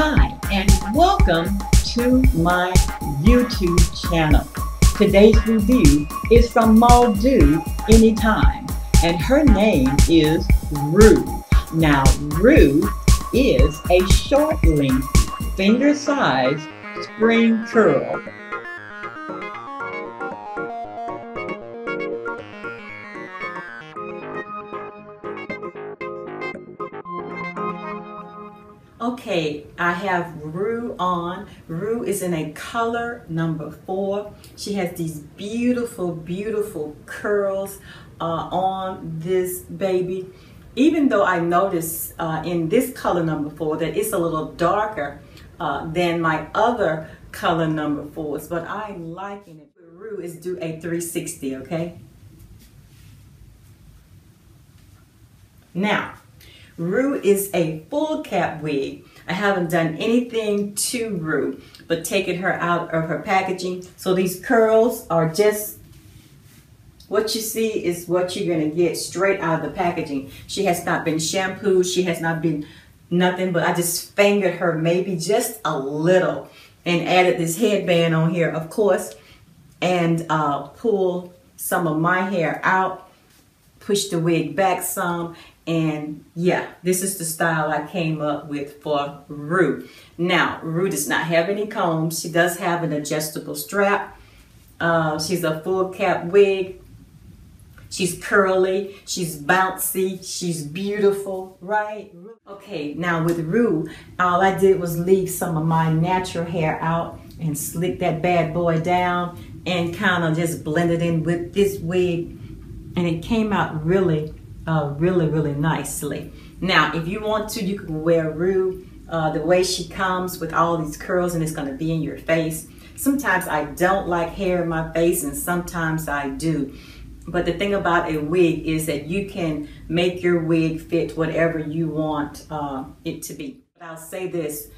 Hi, and welcome to my YouTube channel. Today's review is from Modu Anytime, and her name is Rue. Now, Rue is a short length, finger-sized spring curl Okay, I have Rue on. Rue is in a color number four. She has these beautiful, beautiful curls uh, on this baby. Even though I notice uh, in this color number four that it's a little darker uh, than my other color number fours, but I'm liking it. Rue is do a 360, okay? Now, Rue is a full cap wig. I haven't done anything to Rue, but taken her out of her packaging. So these curls are just, what you see is what you're gonna get straight out of the packaging. She has not been shampooed, she has not been nothing, but I just fingered her maybe just a little and added this headband on here, of course, and uh, pull some of my hair out, push the wig back some, and yeah, this is the style I came up with for Rue. Now, Rue does not have any combs. She does have an adjustable strap. Uh, she's a full cap wig. She's curly, she's bouncy, she's beautiful, right? Okay, now with Rue, all I did was leave some of my natural hair out and slick that bad boy down and kind of just blend it in with this wig. And it came out really uh, really, really nicely. Now, if you want to, you can wear Rue uh, the way she comes with all these curls and it's going to be in your face. Sometimes I don't like hair in my face and sometimes I do. But the thing about a wig is that you can make your wig fit whatever you want uh, it to be. But I'll say this,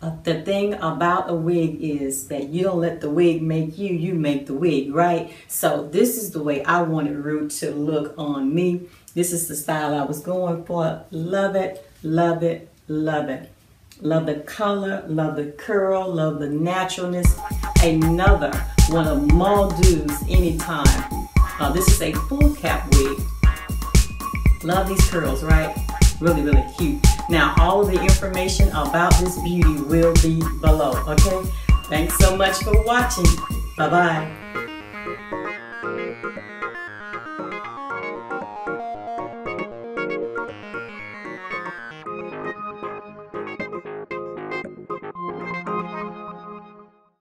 the thing about a wig is that you don't let the wig make you, you make the wig, right? So this is the way I wanted Rue to look on me. This is the style I was going for. Love it, love it, love it. Love the color, love the curl, love the naturalness. Another one of Modu's Anytime. Uh, this is a full cap wig. Love these curls, right? Really, really cute. Now, all of the information about this beauty will be below, okay? Thanks so much for watching. Bye-bye.